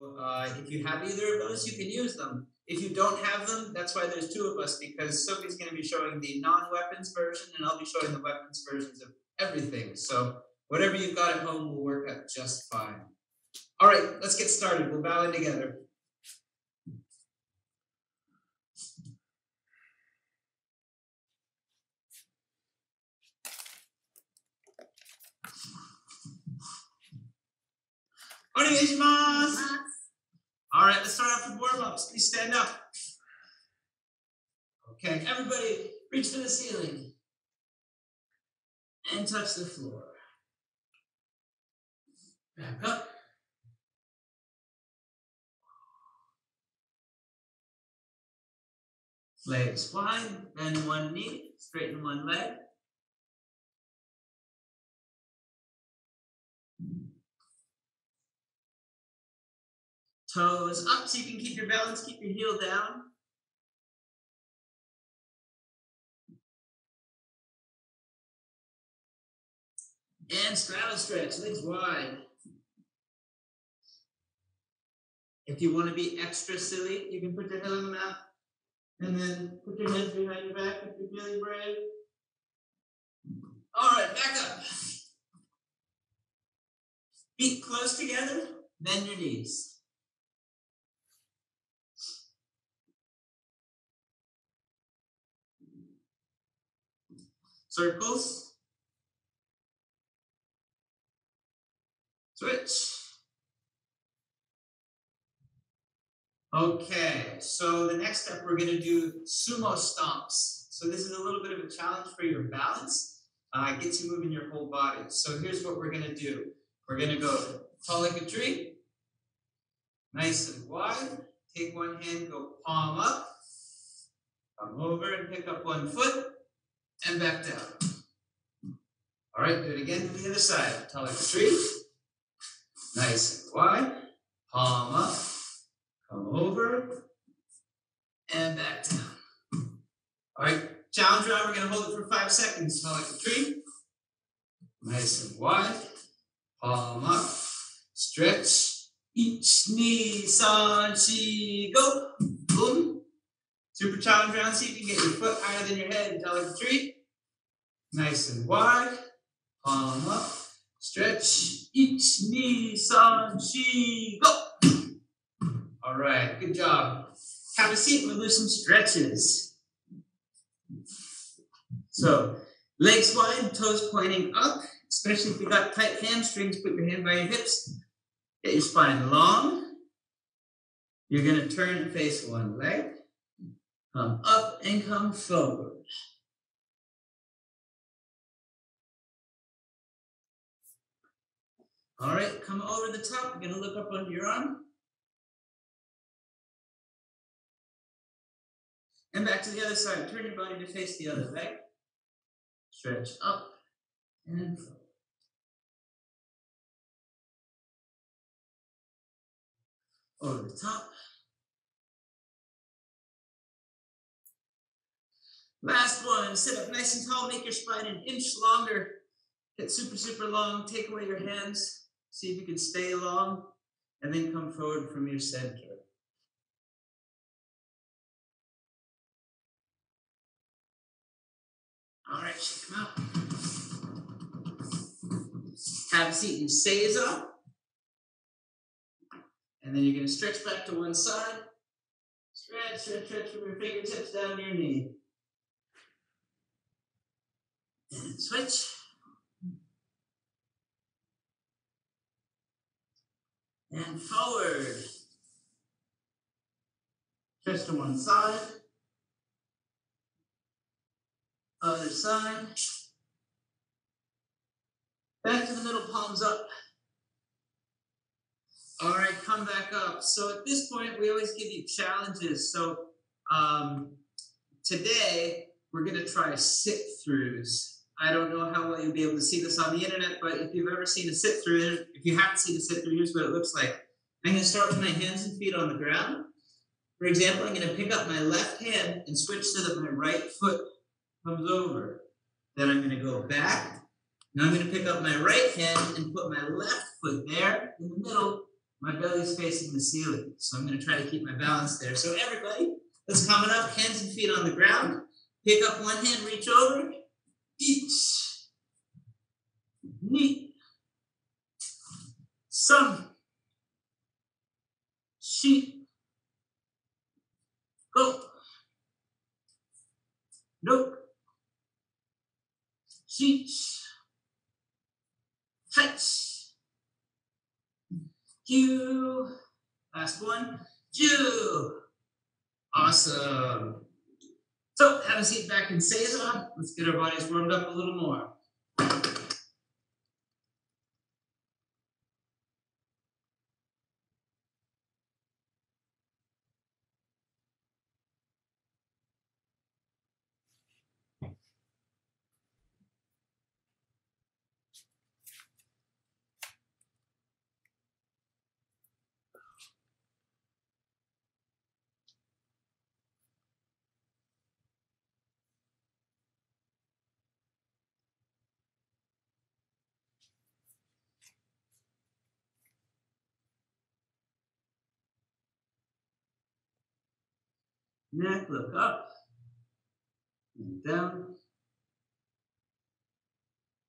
Uh, if you have either of those, you can use them. If you don't have them, that's why there's two of us because Sophie's going to be showing the non-weapons version and I'll be showing the weapons versions of everything. So whatever you've got at home will work out just fine. All right, let's get started. We'll bow in together. All right, let's start off with warm-ups. Please stand up. Okay, everybody reach for the ceiling and touch the floor. Back up. Legs wide, bend one knee, straighten one leg. Toes up so you can keep your balance, keep your heel down. And straddle stretch, legs wide. If you want to be extra silly, you can put your head on the mat and then put your hands behind your back if you're feeling brave. All right, back up. Feet close together, bend your knees. Circles. Switch. Okay, so the next step we're going to do sumo stomps. So this is a little bit of a challenge for your balance. Uh, it gets you moving your whole body. So here's what we're going to do. We're going to go tall like a tree, nice and wide. Take one hand, go palm up, come over and pick up one foot, and back down. All right, do it again to the other side. Tall like a tree. Nice and wide. Palm up. Come over. And back down. All right, challenge round. We're going to hold it for five seconds. Tall like a tree. Nice and wide. Palm up. Stretch. Each knee, san, chi, go. Boom. Super challenge round, see if you can get your foot higher than your head and tell like a tree. Nice and wide. Palm up. Stretch. Each knee, san, shi, go. All right, good job. Have a seat, we'll do some stretches. So, legs wide, toes pointing up, especially if you got tight hamstrings, put your hand by your hips. Get your spine long. You're gonna turn and face one leg. Come up and come forward. All right, come over the top. You're going to look up under your arm. And back to the other side. Turn your body to face the other leg. Stretch up and forward. Over the top. Last one, sit up nice and tall, make your spine an inch longer. Get super, super long, take away your hands, see if you can stay long, and then come forward from your center. All right, shake them out. Have a seat in Seiza. And then you're going to stretch back to one side. Stretch, stretch, stretch from your fingertips down to your knee. And switch. And forward. Chest to one side. Other side. Back to the middle, palms up. All right, come back up. So at this point, we always give you challenges. So um, today, we're going to try sit-throughs. I don't know how well you'll be able to see this on the internet, but if you've ever seen a sit through, if you haven't seen a sit through, here's what it looks like. I'm going to start with my hands and feet on the ground. For example, I'm going to pick up my left hand and switch so that my right foot comes over. Then I'm going to go back. Now I'm going to pick up my right hand and put my left foot there in the middle my belly's facing the ceiling. So I'm gonna try to keep my balance there. So everybody, let's coming up, hands and feet on the ground. Pick up one hand, reach over, each, knee, some, sheep, go, nope, sheesh, touch, you, last one, you, awesome. So have a seat back in Seiza. Let's get our bodies warmed up a little more. Neck, look up and down.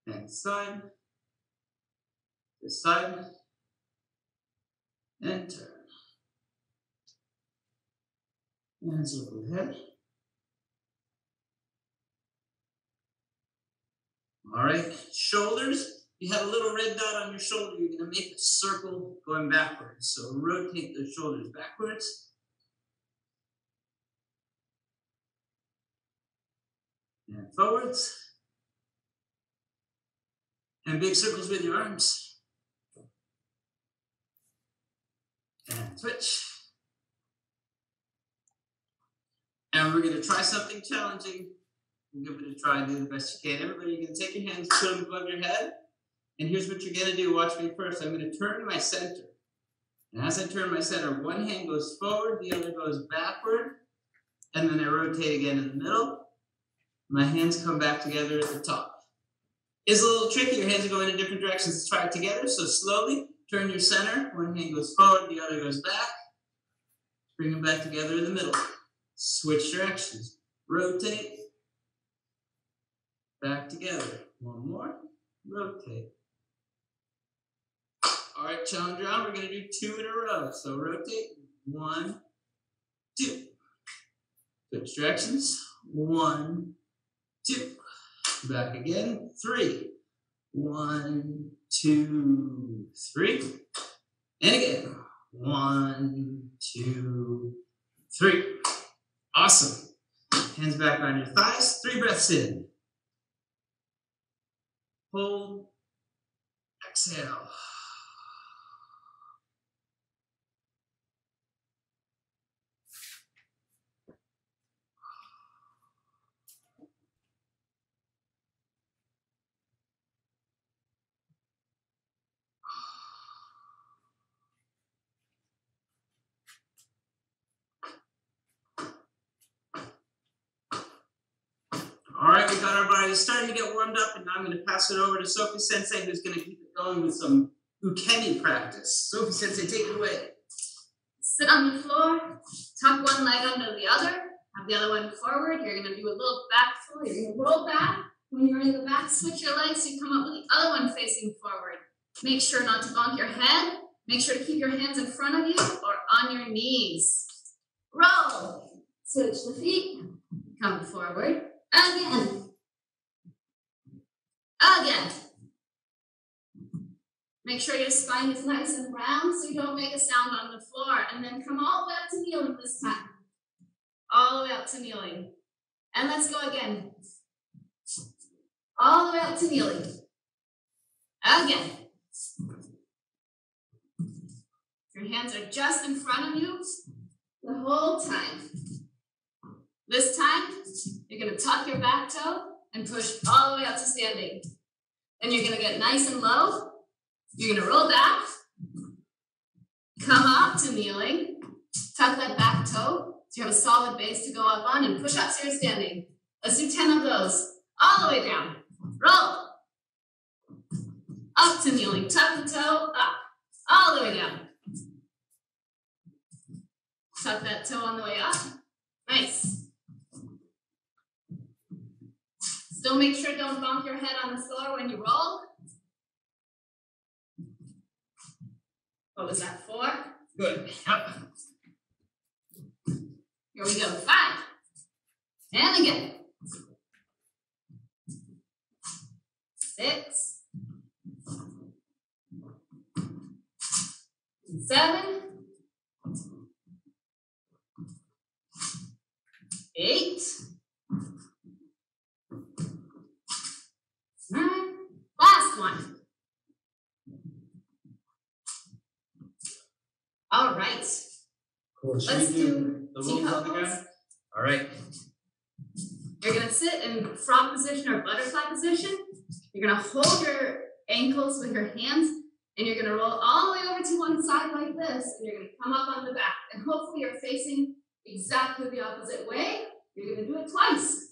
And side, this side, and turn. Hands overhead. All right, shoulders. You have a little red dot on your shoulder. You're going to make a circle going backwards. So rotate the shoulders backwards. And forwards. And big circles with your arms. And switch. And we're going to try something challenging. Give it a try, do the best you can. Everybody, you're going to take your hands, put them above your head. And here's what you're going to do. Watch me first. I'm going to turn my center. And as I turn my center, one hand goes forward, the other goes backward. And then I rotate again in the middle. My hands come back together at the top. It's a little tricky. Your hands are going in different directions. Let's try it together. So slowly turn your center. One hand goes forward, the other goes back. Bring them back together in the middle. Switch directions. Rotate. Back together. One more. Rotate. All right, challenge round. We're going to do two in a row. So rotate. One, two. Switch directions. One, two. Back again, three. One, two, three. And again, one, two, three. Awesome. Hands back on your thighs, three breaths in. Hold, exhale. All right, we got our bodies starting to get warmed up, and now I'm going to pass it over to Sophie Sensei, who's going to keep it going with some ukemi practice. Sophie Sensei, take it away. Sit on the floor, tuck one leg under the other, have the other one forward. You're going to do a little back fold. You're going to roll back. When you're in the back, switch your legs. You come up with the other one facing forward. Make sure not to bonk your head. Make sure to keep your hands in front of you or on your knees. Roll. Switch the feet. Come forward. Again. Again. Make sure your spine is nice and round so you don't make a sound on the floor. And then come all the way up to kneeling this time. All the way up to kneeling. And let's go again. All the way up to kneeling. Again. Your hands are just in front of you the whole time. This time, you're to tuck your back toe and push all the way up to standing. Then you're to get nice and low. You're to roll back, come up to kneeling, tuck that back toe so you have a solid base to go up on and push up to your standing. Let's do 10 of those. All the way down. Roll. Up to kneeling. Tuck the toe up. All the way down. tuck that toe on the way up. Nice. Still make sure don't bump your head on the floor when you roll. What was that, four? Good. Yep. Here we go, five. And again. Six. Seven. Eight. Nine. Last one. All right. Cool. Should Let's we do do the rolls on the teacup ground? rolls. All right. You're gonna sit in frog position or butterfly position. You're gonna hold your ankles with your hands and you're gonna roll all the way over to one side like this and you're gonna come up on the back and hopefully you're facing exactly the opposite way. You're gonna do it twice.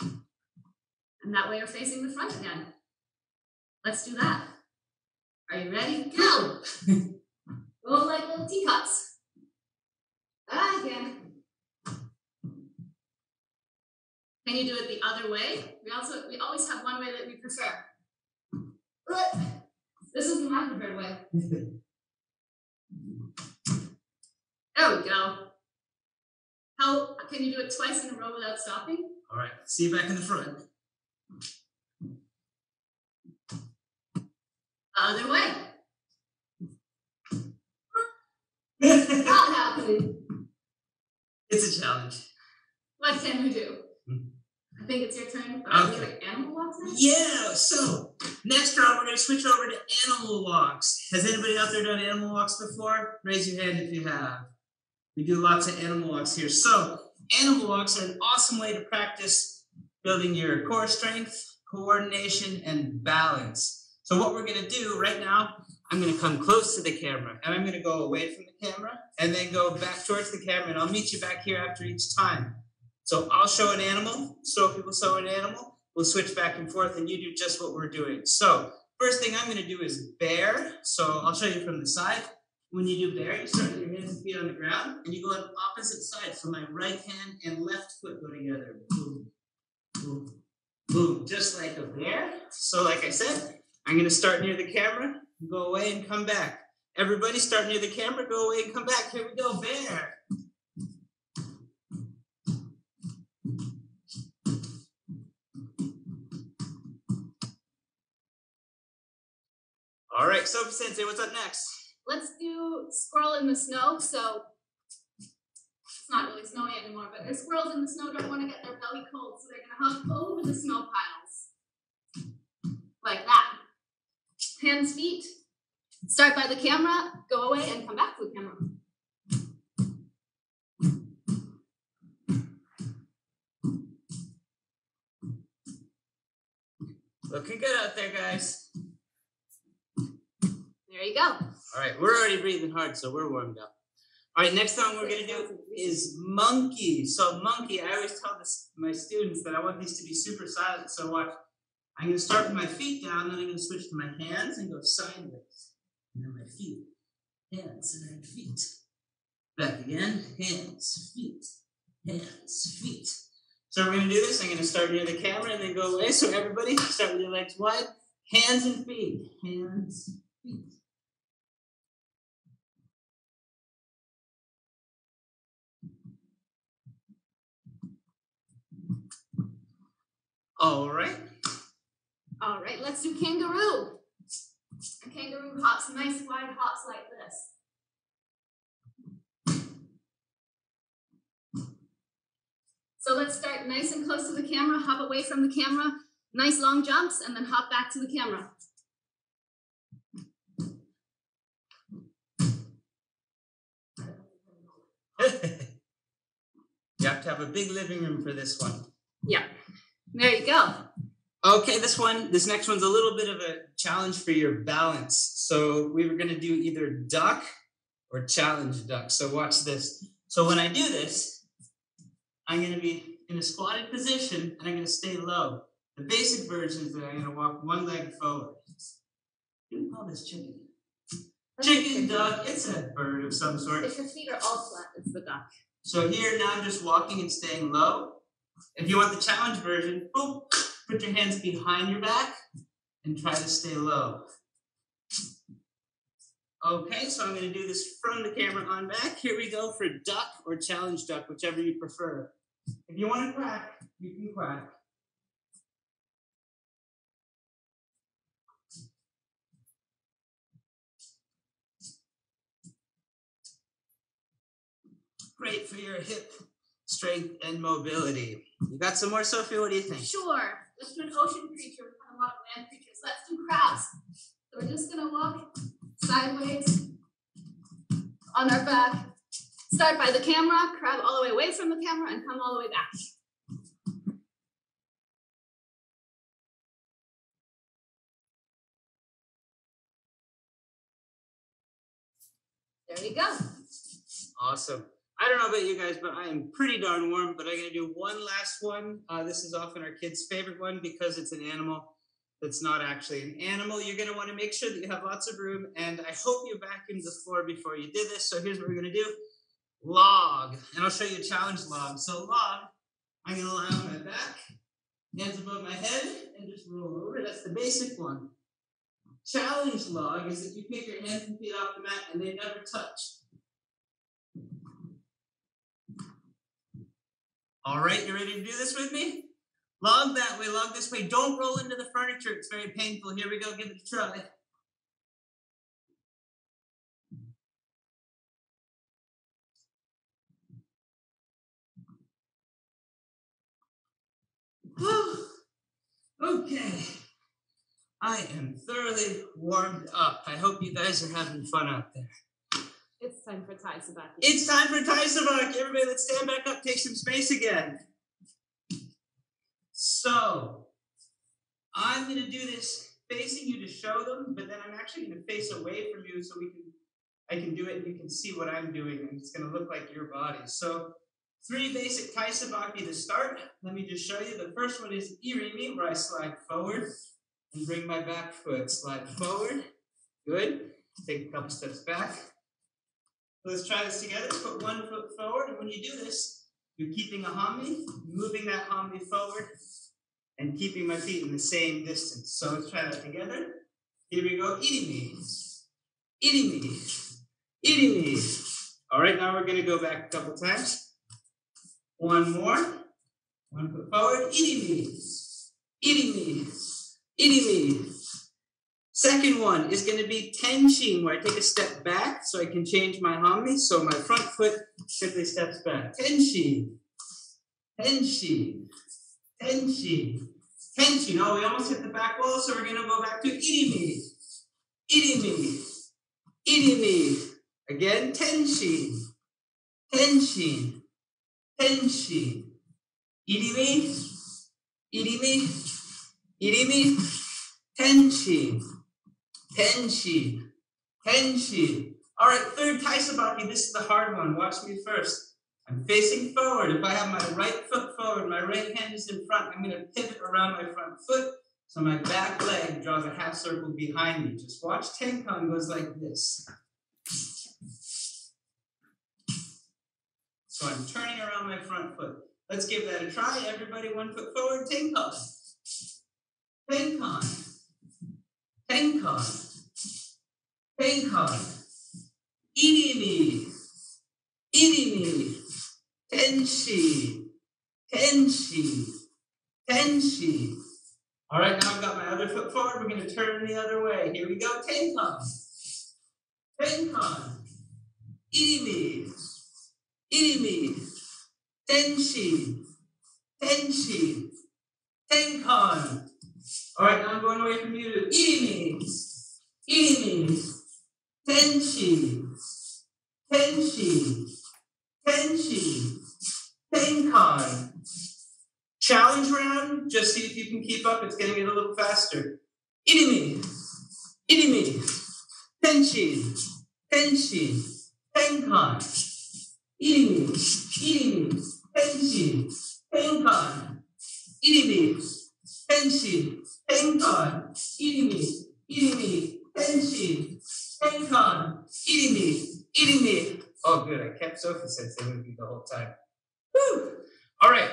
And that way you're facing the front again. Let's do that. Are you ready? Go! roll like little teacups. Again. Can you do it the other way? We also we always have one way that we prefer. But this is my preferred way. There we go. How can you do it twice in a row without stopping? All right. See you back in the front. Other way. Not happening. it's a challenge. What can we do? Hmm. I think it's your turn. Okay. doing animal walks next? Yeah, so next round we're gonna switch over to animal walks. Has anybody out there done animal walks before? Raise your hand if you have. We do lots of animal walks here. So animal walks are an awesome way to practice building your core strength, coordination, and balance. So what we're gonna do right now, I'm gonna come close to the camera and I'm gonna go away from the camera and then go back towards the camera and I'll meet you back here after each time. So I'll show an animal, so people show an animal, we'll switch back and forth and you do just what we're doing. So first thing I'm gonna do is bear. So I'll show you from the side. When you do bear, you start with your hands and feet on the ground and you go on opposite sides. So my right hand and left foot go together. Boom, boom, boom, just like a bear. So like I said, I'm gonna start near the camera, go away and come back. Everybody start near the camera, go away and come back. Here we go, bear. All right, Sophie Sensei, what's up next? Let's do squirrel in the snow. So it's not really snowy anymore, but the squirrels in the snow don't want to get their belly cold, so they're gonna hop over the snow piles. Like that. Hands, feet. Start by the camera, go away, and come back to the camera. Looking good out there, guys. There you go. All right, we're already breathing hard, so we're warmed up. All right, next song we're gonna do is monkey. So monkey, I always tell this my students that I want these to be super silent. So watch. I'm gonna start with my feet down, then I'm gonna switch to my hands and go sideways, and then my feet, hands, and then feet. Back again, hands, feet, hands, feet. So we're gonna do this. I'm gonna start near the camera and then go away. So everybody, start with your legs wide, hands and feet, hands, feet. All right. All right, let's do kangaroo. A kangaroo hops, nice wide hops like this. So let's start nice and close to the camera, hop away from the camera, nice long jumps, and then hop back to the camera. you have to have a big living room for this one. Yeah, there you go. Okay, this one, this next one's a little bit of a challenge for your balance. So we were gonna do either duck or challenge duck. So watch this. So when I do this, I'm gonna be in a squatted position and I'm gonna stay low. The basic version is that I'm gonna walk one leg forward. You can call this chicken. chicken, duck, it's a bird of some sort. If your feet are all flat, it's the duck. So here now I'm just walking and staying low. If you want the challenge version, boom, put your hands behind your back and try to stay low. Okay, so I'm going to do this from the camera on back. Here we go for duck or challenge duck, whichever you prefer. If you want to quack, you can quack. Great for your hip strength and mobility. You got some more, Sophie? What do you think? Sure. Let's do an ocean creature. We kind of lot of land creatures. Let's do crabs. So we're just gonna walk sideways on our back. Start by the camera, crab all the way away from the camera, and come all the way back. There you go. Awesome. I don't know about you guys, but I am pretty darn warm. But I'm gonna do one last one. Uh, this is often our kids' favorite one because it's an animal that's not actually an animal. You're gonna want to make sure that you have lots of room, and I hope you vacuumed the floor before you did this. So here's what we're gonna do: log, and I'll show you a challenge log. So log, I'm gonna lie on my back, hands above my head, and just roll over. That's the basic one. Challenge log is that you pick your hands and feet off the mat, and they never touch. All right, you ready to do this with me? Log that way, log this way. Don't roll into the furniture. It's very painful. Here we go. Give it a try. okay. I am thoroughly warmed up. I hope you guys are having fun out there. It's time for Sabaki. It's time for Savak. Everybody, let's stand back up, take some space again. So, I'm going to do this facing you to show them, but then I'm actually going to face away from you so we can, I can do it and you can see what I'm doing, and it's going to look like your body. So, three basic tai to start. Let me just show you. The first one is Irimi, where I slide forward and bring my back foot. Slide forward. Good. Take a couple steps back. Let's try this together. Put one foot forward, and when you do this, you're keeping a hanmi, moving that hanmi forward, and keeping my feet in the same distance. So let's try that together. Here we go. Irimi. Irimi. me. All right, now we're going to go back a couple times. One more. One foot forward. Irimi. Irimi. Irimi. Second one is going to be tenshin, where I take a step back so I can change my hanmi. So my front foot simply steps back. Tenshin, tenshin, tenshin, tenshin. Oh, we almost hit the back wall, so we're going to go back to irimi, irimi, irimi. Again, tenshin, tenshin, tenshin. Irimi, irimi, irimi, tenshin. Tenshi. Tenshi. All right, third Tai Sabaki. This is the hard one. Watch me first. I'm facing forward. If I have my right foot forward, my right hand is in front, I'm going to pivot around my front foot. So my back leg draws a half circle behind me. Just watch Tenkan goes like this. So I'm turning around my front foot. Let's give that a try. Everybody, one foot forward. Tenkan. Tenkan. Tenkan. Tenkan. Irimi. Irimi. Tenshi. Tenshi. Tenshi. All right, now I've got my other foot forward. We're going to turn the other way. Here we go. Tenkan. Tenkan. Irimi. Irimi. Tenshi. Tenshi. Tenkan. All right, now I'm going away from you Irimi. Irimi. Tenshi. Tenshi. Tenshi. Tenkan. Challenge round. Just see if you can keep up. It's getting it a little faster. Irimi. Irimi. Tenshi. Tenshi. Tenkan. Irimi. Irimi. Tenshi. Tenkan. Irimi. Tenshi. Tenkan. Irimi. Irimi. Eating me, eating me. Oh, good. I kept Sophie Sensei with me the whole time. Woo. All right.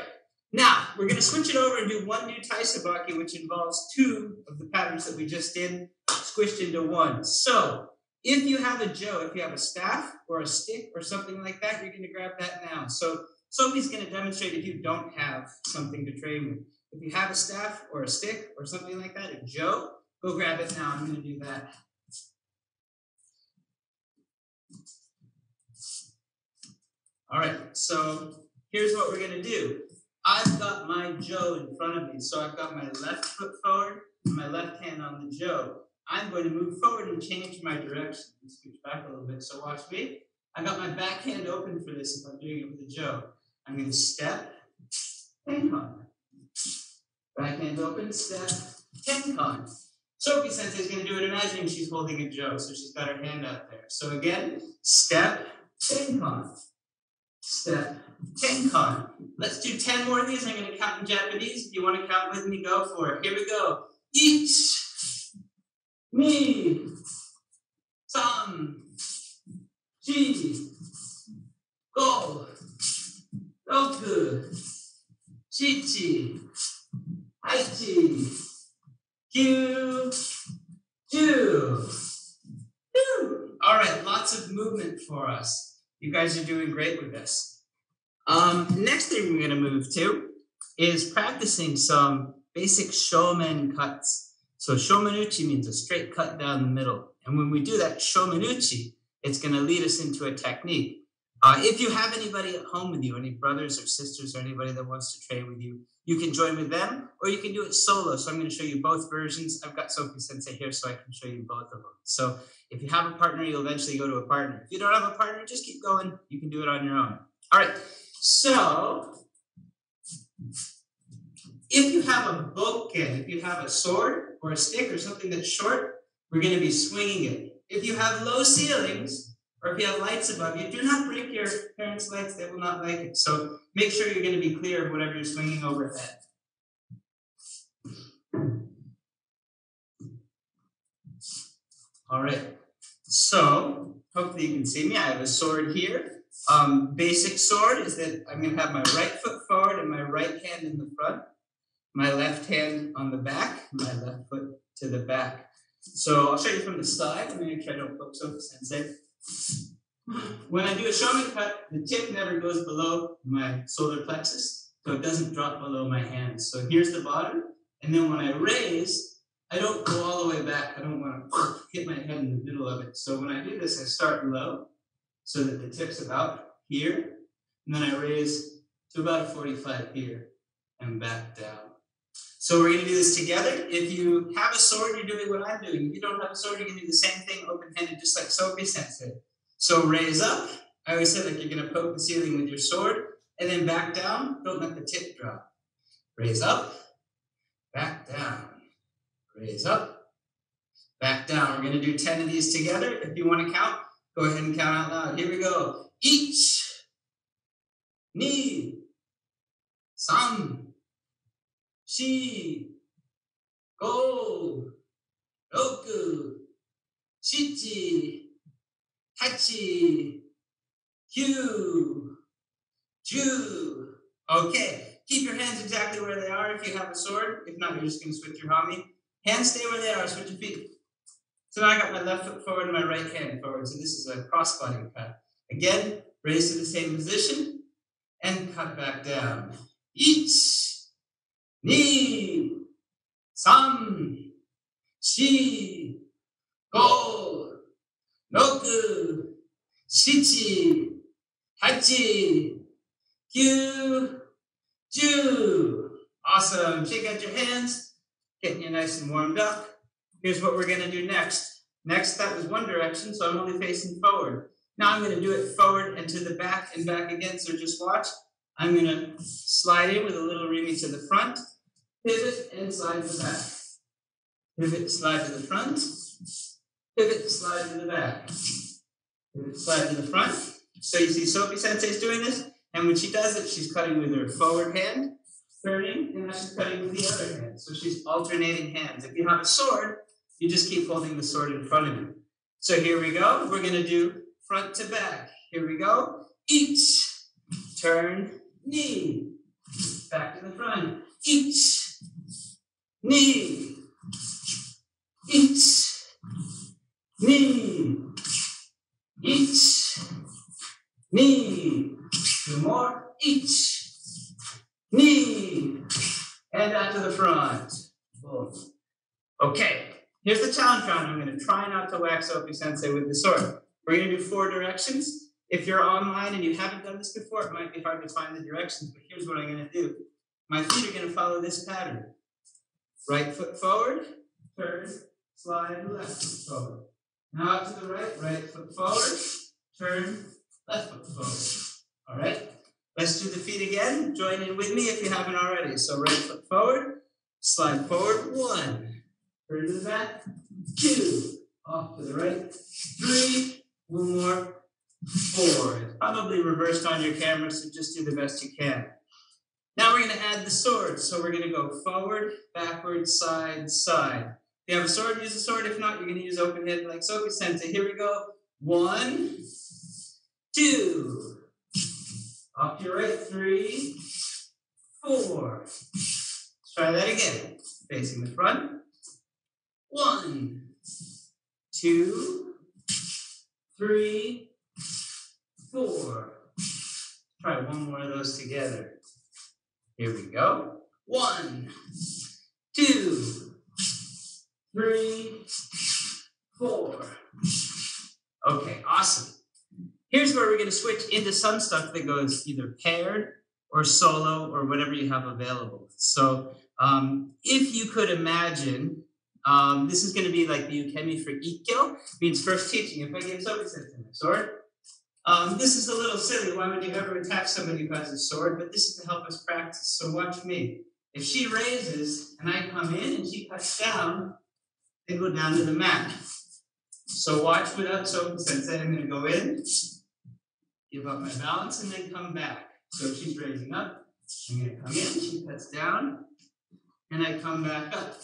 Now, we're going to switch it over and do one new Tai Sabaki, which involves two of the patterns that we just did squished into one. So, if you have a jo, if you have a staff or a stick or something like that, you're going to grab that now. So, Sophie's going to demonstrate if you don't have something to train with. If you have a staff or a stick or something like that, a jo, go grab it now. I'm going to do that. All right, so here's what we're gonna do. I've got my jo in front of me, so I've got my left foot forward and my left hand on the jo. I'm going to move forward and change my direction. Let's Scooch back a little bit, so watch me. I got my back hand open for this if I'm doing it with the jo. I'm gonna step, tenkan. Back hand open, step, tenkan. Sophie Sensei is gonna do it imagining she's holding a jo, so she's got her hand out there. So again, step, tenkan step tenkan. Let's do 10 more of these. I'm going to count in Japanese. If you want to count with me, go for it. Here we go. Ich, me, san, ji, go, roku, shichi, haichi, kyu, ju. All right, lots of movement for us. You guys are doing great with this. Um, next thing we're going to move to is practicing some basic shomen cuts. So shomenuchi means a straight cut down the middle. And when we do that shomenuchi, it's going to lead us into a technique. Uh, if you have anybody at home with you, any brothers or sisters or anybody that wants to train with you, you can join with them or you can do it solo. So I'm going to show you both versions. I've got Sophie Sensei here so I can show you both of them. So if you have a partner, you'll eventually go to a partner. If you don't have a partner, just keep going. You can do it on your own. All right. So if you have a bokken, if you have a sword or a stick or something that's short, we're going to be swinging it. If you have low ceilings or if you have lights above you, do not break your parents' lights. They will not like it. So make sure you're going to be clear of whatever you're swinging overhead. All right. So hopefully you can see me. I have a sword here. Um, basic sword is that I'm going to have my right foot forward and my right hand in the front, my left hand on the back, my left foot to the back. So I'll show you from the side. I'm going to try to poke so sensei. When I do a shomen cut, the tip never goes below my solar plexus, so it doesn't drop below my hand. So here's the bottom, and then when I raise, I don't go all the way back. I don't want to hit my head in the middle of it. So when I do this, I start low so that the tip's about here. And then I raise to about a 45 here and back down. So we're going to do this together. If you have a sword, you're doing what I'm doing. If you don't have a sword, you can do the same thing open-handed, just like Sophie said. So raise up. I always say like you're going to poke the ceiling with your sword, and then back down. Don't let the tip drop. Raise up, back down raise up, back down. We're going to do 10 of these together. If you want to count, go ahead and count out loud. Here we go. Each, ni, san, shi, go, roku, shichi, hachi, kyu, ju. Okay, keep your hands exactly where they are if you have a sword. If not, you're just going to switch your hanmi. Hands stay where they are, switch your feet. So now I got my left foot forward and my right hand forward. So this is a cross-body cut. Again, raise to the same position and cut back down. Ich, ni, san, shi, go, roku, shichi, hachi, kyu, ju. Awesome. Shake out your hands getting you nice and warmed up. Here's what we're gonna do next. Next, that was one direction, so I'm only facing forward. Now I'm gonna do it forward and to the back and back again, so just watch. I'm gonna slide in with a little rimi to the front, pivot and slide to the back. Pivot, slide to the front, pivot, slide to the back. Pivot, slide to the front. So you see Sophie Sensei's doing this, and when she does it, she's cutting with her forward hand, turning, and now she's cutting with the other hand. So she's alternating hands. If you have a sword, you just keep holding the sword in front of you. So here we go. We're gonna do front to back. Here we go. Each, turn, knee. Back to the front. Each, knee. Each, knee. Each, knee. Two more. Each, knee. And back to the front. Boom. Okay, here's the challenge round. I'm going to try not to wax Sophie Sensei with the sword. We're going to do four directions. If you're online and you haven't done this before, it might be hard to find the directions, but here's what I'm going to do. My feet are going to follow this pattern. Right foot forward, turn, slide, left foot forward. Now to the right, right foot forward, turn, left foot forward. All right, let's do the feet again. Join in with me if you haven't already. So right foot forward, slide forward, one, turn to the back, two, off to the right, three, one more, four. It's probably reversed on your camera, so just do the best you can. Now we're going to add the sword. So we're going to go forward, backward, side, side. If you have a sword, use a sword. If not, you're going to use open hand like Sophie Sensei. Here we go. One, two. To your right, three, four. Let's try that again. Facing the front. One, two, three, four. Try one more of those together. Here we go. One, two, three, four. Okay, awesome. Here's where we're going to switch into some stuff that goes either paired or solo or whatever you have available. So um, if you could imagine, um, this is going to be like the ukemi for ikkyo, means first teaching. If I gave somebody something, sword, um, this is a little silly. Why would you ever attack somebody who has a sword? But this is to help us practice. So watch me. If she raises and I come in and she cuts down, they go down to the mat. So watch without Sophie Sensei. I'm going to go in, give up my balance, and then come back. So she's raising up, I'm going to come in, she cuts down, and I come back up.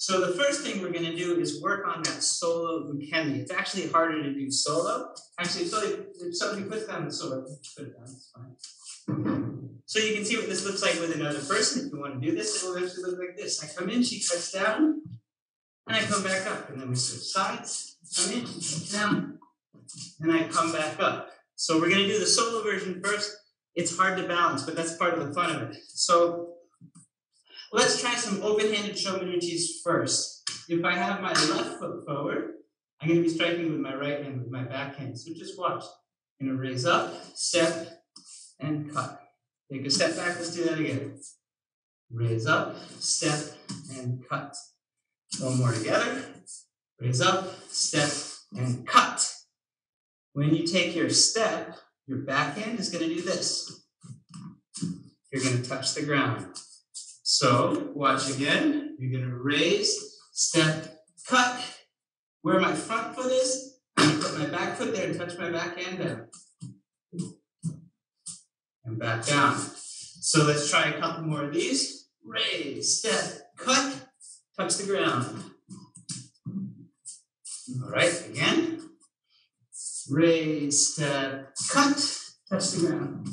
So the first thing we're going to do is work on that solo ukemi. It's actually harder to do solo. Actually, so if somebody puts down the sword, put it down, it's fine. So you can see what this looks like with another person. If you want to do this, it will actually look like this. I come in, she cuts down, and I come back up. And then we switch sides. Come in, cuts down, and I come back up. So we're going to do the solo version first. It's hard to balance, but that's part of the fun of it. So Let's try some open-handed shomenuchis first. If I have my left foot forward, I'm going to be striking with my right hand with my back hand. So just watch. I'm going to raise up, step, and cut. Take a step back. Let's do that again. Raise up, step, and cut. One more together. Raise up, step, and cut. When you take your step, your back hand is going to do this. You're going to touch the ground. So watch again. You're gonna raise, step, cut. Where my front foot is, put my back foot there and touch my back hand down. And back down. So let's try a couple more of these. Raise, step, cut, touch the ground. All right, again. Raise, step, cut, touch the ground.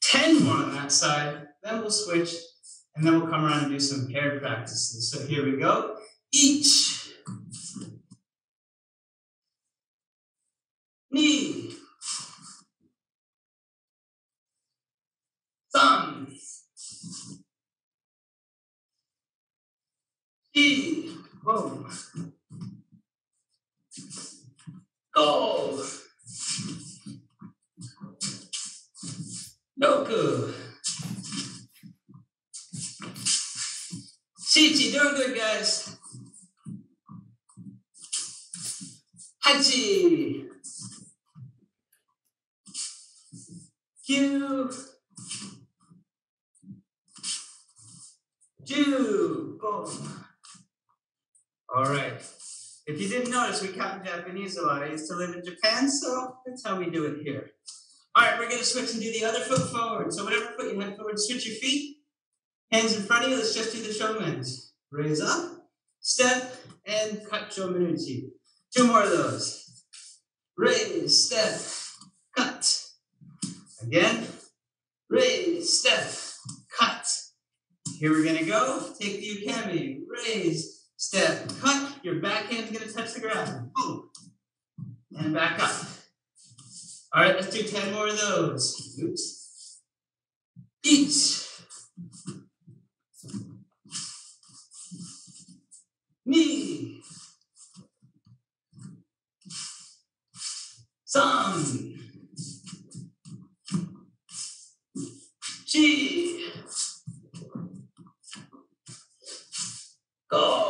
10 more on that side. Then we'll switch, and then we'll come around and do some paired practices. So here we go. Each. Knee. Thumb. E. Boom. Go. Doku. Chichi, doing good, guys. Hachi. Q. Ju. Boom. All right. If you didn't notice, we count in Japanese a lot. I used to live in Japan, so that's how we do it here. All right, we're going to switch and do the other foot forward. So whatever foot you head forward, switch your feet. Hands in front of you, let's just do the shomen's. Raise up, step, and cut shomenuchi. Two more of those. Raise, step, cut. Again. Raise, step, cut. Here we're gonna go. Take the ukemi. Raise, step, cut. Your back hand's gonna touch the ground. Boom. And back up. All right, let's do 10 more of those. Oops. Each. 2 3 4 5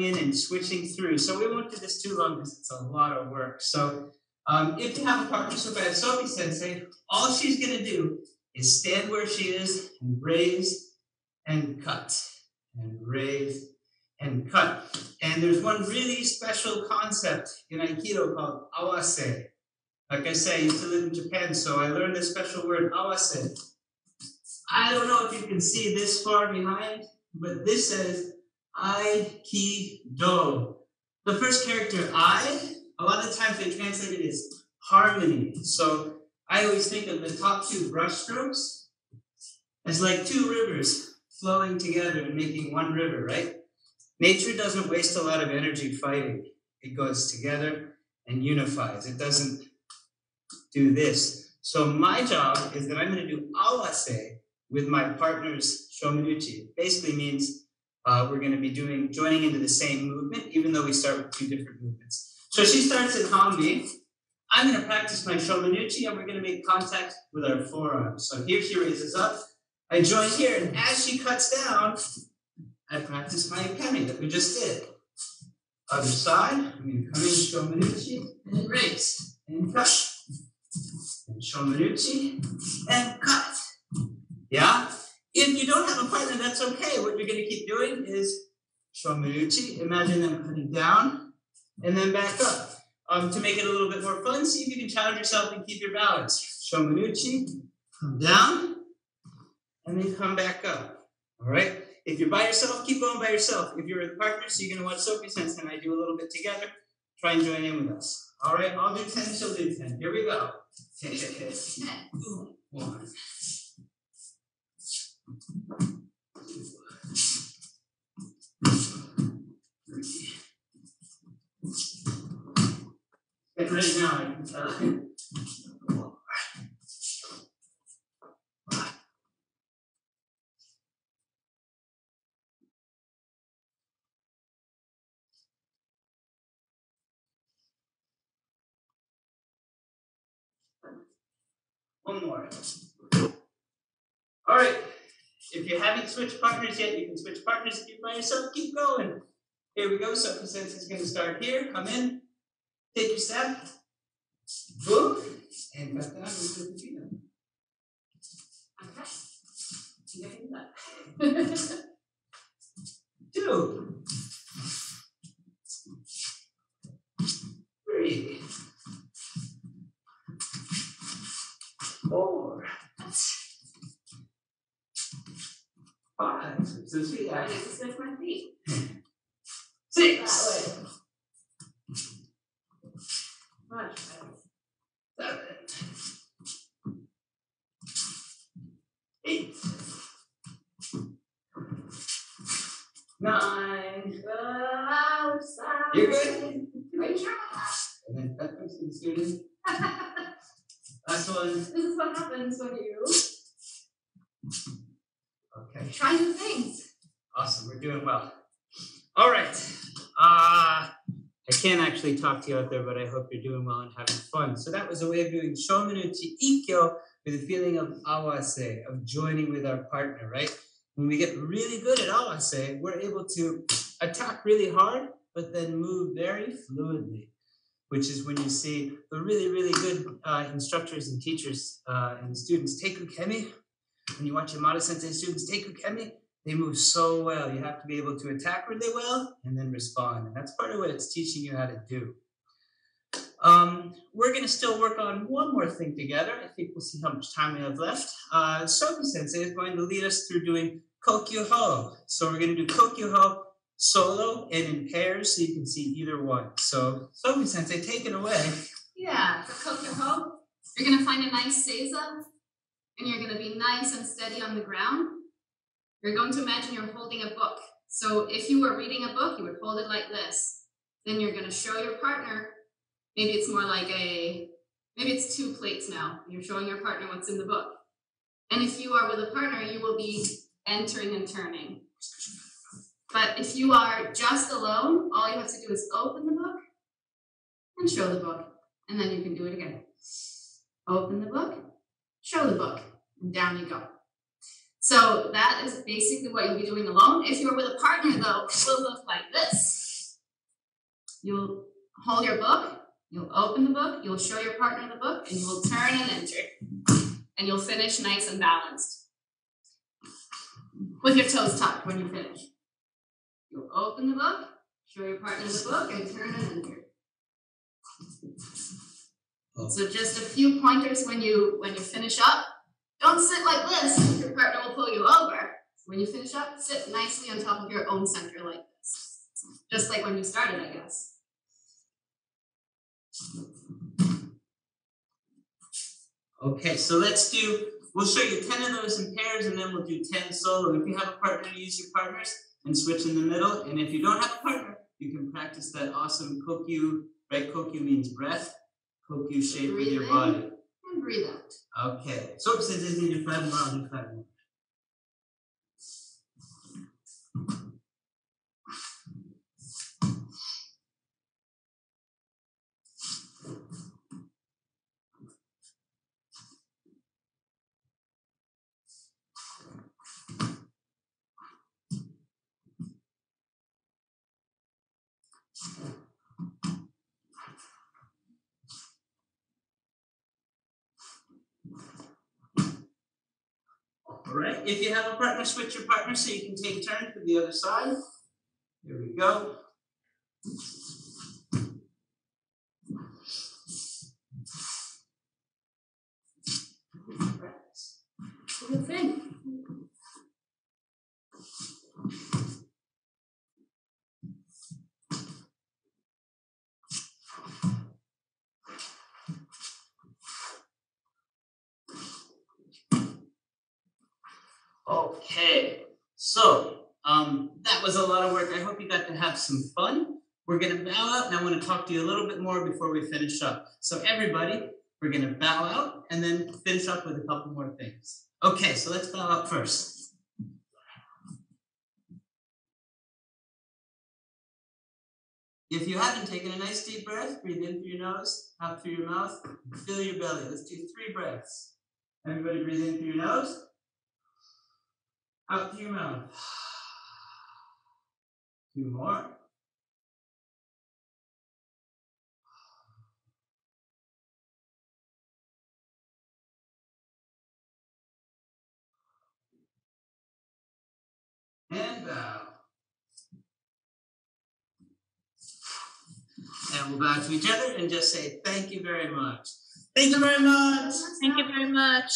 going in and switching through. So we won't do this too long because it's a lot of work. So um, if you have a partner, so have Sophie Sensei, all she's going to do is stand where she is and raise and cut and raise and cut. And there's one really special concept in Aikido called awase. Like I say, I used to live in Japan, so I learned this special word, awase. I don't know if you can see this far behind, but this says Aikido. The first character, I, a lot of times they translate it as harmony. So I always think of the top two brush strokes as like two rivers flowing together and making one river, right? Nature doesn't waste a lot of energy fighting. It goes together and unifies. It doesn't do this. So my job is that I'm going to do awase with my partner's shomenuchi. Basically means uh, we're going to be doing joining into the same movement, even though we start with two different movements. So she starts at hanmi. I'm going to practice my shomenuchi, and we're going to make contact with our forearms. So here she raises up. I join here, and as she cuts down, I practice my ukemi that we just did. Other side, I'm going to come in shomenuchi and raise and cut. And shomenuchi and cut. Yeah? If you don't have a partner, that's okay. What you're going to keep doing is shomenuchi. Imagine them cutting down and then back up. Um, to make it a little bit more fun, see if you can challenge yourself and keep your balance. Shomenuchi, come down, and then come back up. All right? If you're by yourself, keep going by yourself. If you're with partners, you're going to watch Sophie Sensei and I do a little bit together, try and join in with us. All right? I'll do 10, she'll do 10. Here we go. One. Get ready now. I. One more. All right. If you haven't switched partners yet, you can switch partners. If you're by yourself, keep going. Here we go. So since it's going to start here, come in, take your step, boom, and cut down the feet. Okay. You. Two. Three. Four. Five. Feet I to switch my feet. Six. That way. Much. Seven. Eight. Nine. You're good? Are you sure And then that comes to the student. Last one. this is what happens when you Okay. try new things. Awesome. We're doing well. All right. Uh, I can't actually talk to you out there, but I hope you're doing well and having fun. So that was a way of doing shomenuchi ikkyo with a feeling of awase, of joining with our partner, right? When we get really good at awase, we're able to attack really hard, but then move very fluidly, which is when you see the really, really good uh, instructors and teachers uh, and students take ukemi. When you watch Yamada Sensei students take ukemi, they move so well. You have to be able to attack really well and then respond. And that's part of what it's teaching you how to do. Um, we're going to still work on one more thing together. I think we'll see how much time we have left. Uh, Sophie Sensei is going to lead us through doing Kokyu Ho. So we're going to do Kokyu Ho solo and in pairs so you can see either one. So Sophie Sensei, take it away. Yeah, for Kokyu Ho, you're going to find a nice seiza and you're going to be nice and steady on the ground. You're going to imagine you're holding a book. So if you were reading a book, you would hold it like this. Then you're going to show your partner Maybe it's more like a, maybe it's two plates now. You're showing your partner what's in the book. And if you are with a partner, you will be entering and turning. But if you are just alone, all you have to do is open the book and show the book. And then you can do it again. Open the book, show the book, and down you go. So that is basically what you'll be doing alone. If you're with a partner, though, it will look like this. You'll hold your book, You'll open the book, you'll show your partner the book, and you will turn and enter. And you'll finish nice and balanced. With your toes tucked when you finish. You'll open the book, show your partner the book, and turn and enter. So just a few pointers when you when you finish up. Don't sit like this, your partner will pull you over. When you finish up, sit nicely on top of your own center like this. Just like when you started, I guess. Okay, so let's do, we'll show you 10 of those in pairs and then we'll do 10 solo. If you have a partner, use your partners and switch in the middle. And if you don't have a partner, you can practice that awesome kokyu, right? Kokyu means breath, kokyu shape with your body. Breathe. Okay, so it's in your five five. All right, if you have a partner, switch your partner so you can take turns to the other side. Here we go. Good thing. Okay, so um, that was a lot of work. I hope you got to have some fun. We're going to bow out, and I want to talk to you a little bit more before we finish up. So, everybody, we're going to bow out and then finish up with a couple more things. Okay, so let's bow out first. If you haven't taken a nice deep breath, breathe in through your nose, out through your mouth, fill your belly. Let's do three breaths. Everybody breathe in through your nose. Out through your mouth. Two more. And bow. And we'll bow to each other and just say thank you very much. Thank you very much. Thank you very much.